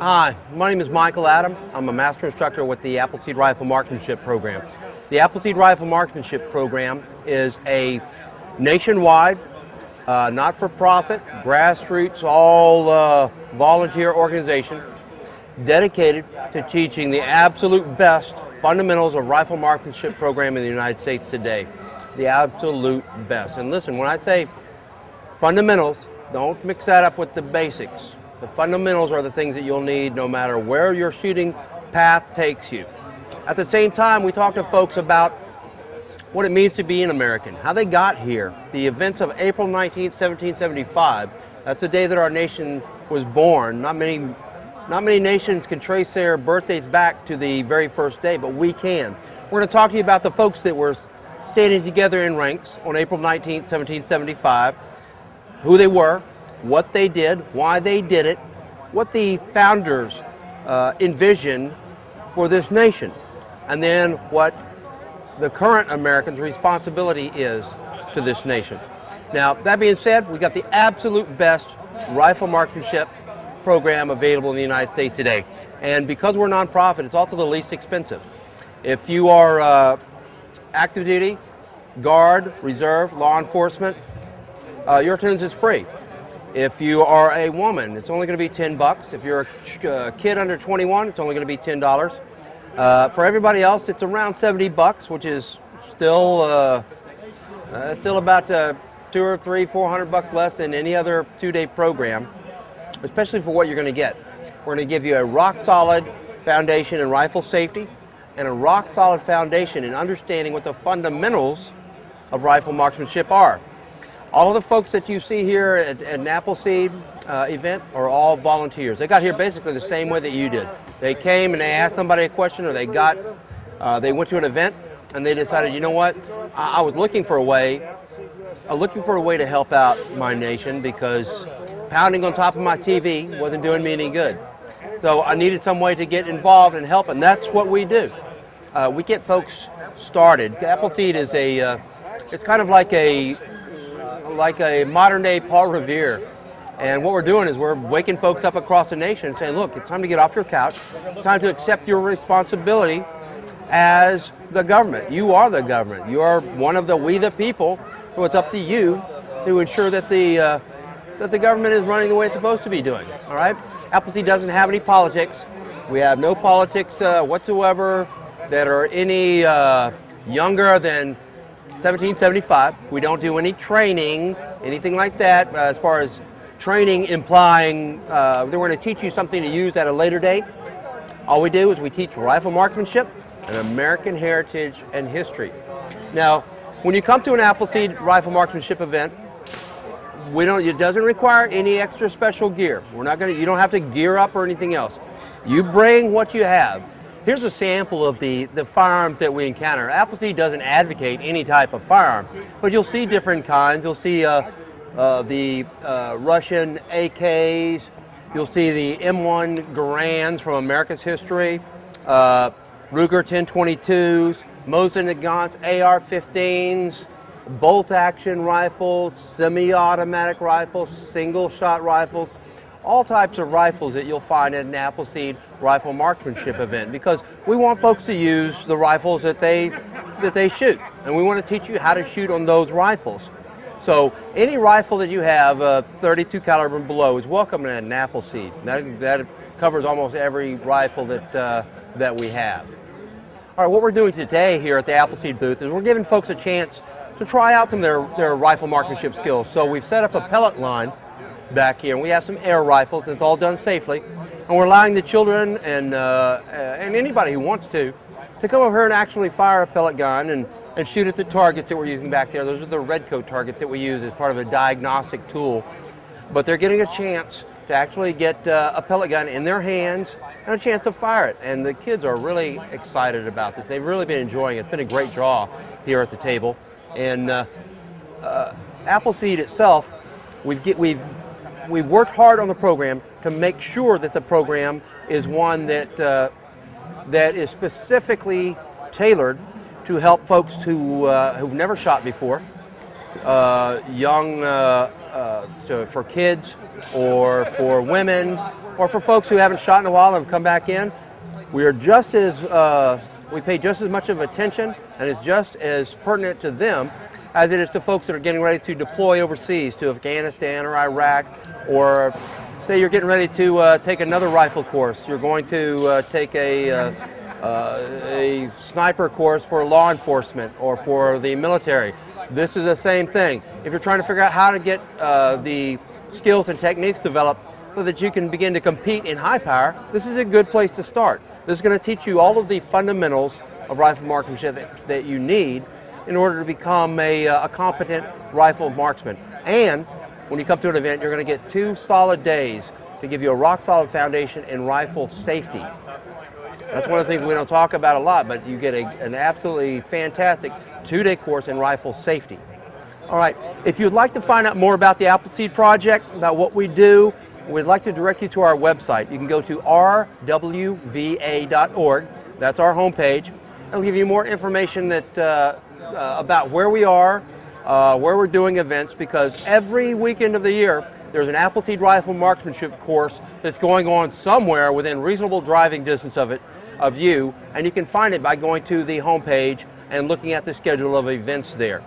Hi, my name is Michael Adam. I'm a master instructor with the Appleseed Rifle Marksmanship Program. The Appleseed Rifle Marksmanship Program is a nationwide, uh, not-for-profit, grassroots, all uh, volunteer organization dedicated to teaching the absolute best fundamentals of rifle marksmanship program in the United States today. The absolute best. And listen, when I say fundamentals, don't mix that up with the basics. The fundamentals are the things that you'll need no matter where your shooting path takes you. At the same time, we talk to folks about what it means to be an American, how they got here, the events of April 19, 1775. That's the day that our nation was born. Not many not many nations can trace their birthdays back to the very first day, but we can. We're going to talk to you about the folks that were standing together in ranks on April 19, 1775, who they were, what they did, why they did it, what the founders uh, envisioned for this nation, and then what the current Americans' responsibility is to this nation. Now, that being said, we got the absolute best rifle marksmanship program available in the United States today. And because we're nonprofit, it's also the least expensive. If you are uh, active duty, guard, reserve, law enforcement, uh, your attendance is free. If you are a woman, it's only going to be 10 bucks. If you're a uh, kid under 21, it's only going to be $10. Uh, for everybody else, it's around 70 bucks, which is still uh, uh still about uh, two or three, four hundred bucks less than any other two-day program especially for what you're going to get. We're going to give you a rock solid foundation in rifle safety and a rock solid foundation in understanding what the fundamentals of rifle marksmanship are. All of the folks that you see here at, at Appleseed uh, event are all volunteers. They got here basically the same way that you did. They came and they asked somebody a question or they got, uh, they went to an event and they decided, you know what, I, I was looking for a way, uh, looking for a way to help out my nation because pounding on top of my TV wasn't doing me any good. So I needed some way to get involved and help, and that's what we do. Uh, we get folks started. Appleseed is a, uh, it's kind of like a, like a modern day Paul Revere. And what we're doing is we're waking folks up across the nation saying, look, it's time to get off your couch. It's time to accept your responsibility as the government. You are the government. You are one of the we the people. So it's up to you to ensure that the uh, that the government is running the way it's supposed to be doing. All right? Appleseed doesn't have any politics. We have no politics uh, whatsoever that are any uh, younger than 1775. We don't do any training, anything like that, uh, as far as training implying uh, we're going to teach you something to use at a later date. All we do is we teach rifle marksmanship and American heritage and history. Now, when you come to an Appleseed rifle marksmanship event, we don't, it doesn't require any extra special gear. We're not gonna, you don't have to gear up or anything else. You bring what you have. Here's a sample of the, the firearms that we encounter. Appleseed doesn't advocate any type of firearm, but you'll see different kinds. You'll see uh, uh, the uh, Russian AKs. You'll see the M1 Garands from America's history, uh, Ruger 1022s, Mosin Nagants AR-15s, bolt action rifles, semi-automatic rifles, single shot rifles, all types of rifles that you'll find at an Appleseed rifle marksmanship event because we want folks to use the rifles that they that they shoot and we want to teach you how to shoot on those rifles. So any rifle that you have uh, 32 caliber and below is welcome at an Appleseed. That, that covers almost every rifle that, uh, that we have. All right, what we're doing today here at the Appleseed booth is we're giving folks a chance to try out some of their, their rifle marksmanship skills. So we've set up a pellet line back here, and we have some air rifles, and it's all done safely. And we're allowing the children and, uh, and anybody who wants to to come over here and actually fire a pellet gun and, and shoot at the targets that we're using back there. Those are the red coat targets that we use as part of a diagnostic tool. But they're getting a chance to actually get uh, a pellet gun in their hands and a chance to fire it. And the kids are really excited about this. They've really been enjoying it. It's been a great draw here at the table. And uh, uh, Appleseed itself, we've, get, we've, we've worked hard on the program to make sure that the program is one that, uh, that is specifically tailored to help folks who, uh, who've never shot before, uh, young, uh, uh, so for kids or for women or for folks who haven't shot in a while and have come back in, we are just as, uh, we pay just as much of attention and it's just as pertinent to them as it is to folks that are getting ready to deploy overseas to Afghanistan or Iraq or say you're getting ready to uh, take another rifle course. You're going to uh, take a, uh, uh, a sniper course for law enforcement or for the military. This is the same thing. If you're trying to figure out how to get uh, the skills and techniques developed so that you can begin to compete in high power, this is a good place to start. This is going to teach you all of the fundamentals of rifle marksmanship that, that you need in order to become a, uh, a competent rifle marksman. And when you come to an event, you're going to get two solid days to give you a rock solid foundation in rifle safety. That's one of the things we don't talk about a lot, but you get a, an absolutely fantastic two-day course in rifle safety. All right, if you'd like to find out more about the Appleseed Project, about what we do, we'd like to direct you to our website. You can go to rwva.org. That's our homepage. It'll give you more information that, uh, uh, about where we are, uh, where we're doing events, because every weekend of the year, there's an Appleseed Rifle Marksmanship course that's going on somewhere within reasonable driving distance of it, of you, and you can find it by going to the homepage and looking at the schedule of events there.